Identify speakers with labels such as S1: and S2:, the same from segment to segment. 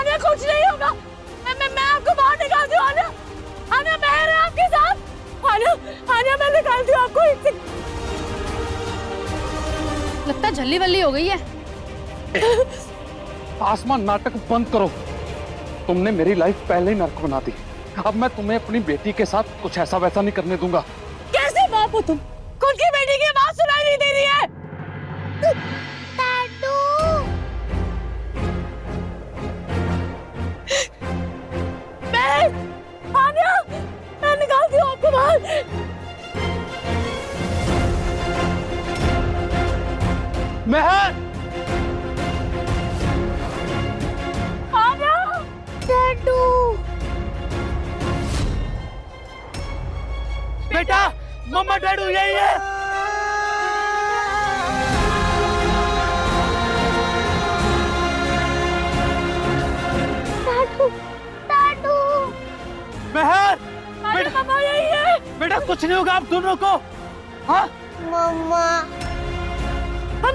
S1: आर्या कुछ नहीं होगा। मैं मैं, मैं आपको बाहर निकालती हूँ आर्या आर्या बहर है आपके साथ? आर्या आर्या मैं निकालती हूँ आपको इससे
S2: लगता है झल्ली वल्ली हो गई है।
S3: आसमान नाटक बंद करो। तुमने मेरी लाइफ पहले ही नर्क बना दी। अब मैं तुम्हें अपनी बेटी के साथ कुछ ऐसा वैसा नहीं करने दूँगा।
S1: कैसे बाप हो तुम? खुद की बेटी की बात सुनाई नहीं दे रही है।
S3: महर
S4: बेटा मम्मा डैडू यही है। महर
S1: मम्मा यही है।
S4: बेटा कुछ नहीं होगा आप दोनों को। हाँ?
S5: मम्मा।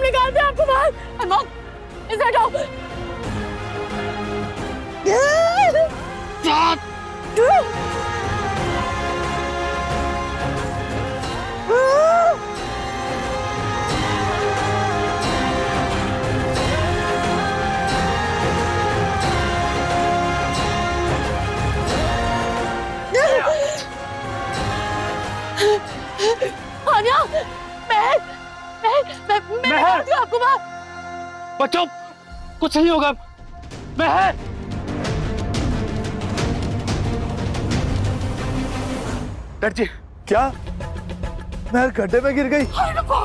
S1: निकालते हैं आपको बाहर। अनमोल इसे हटाओ आर्या मैं मैं मैं मैं हूँ। आपको
S4: बच्चों कुछ नहीं होगा। महर डर जी क्या? मैं गड्ढे में गिर गई।
S1: रुको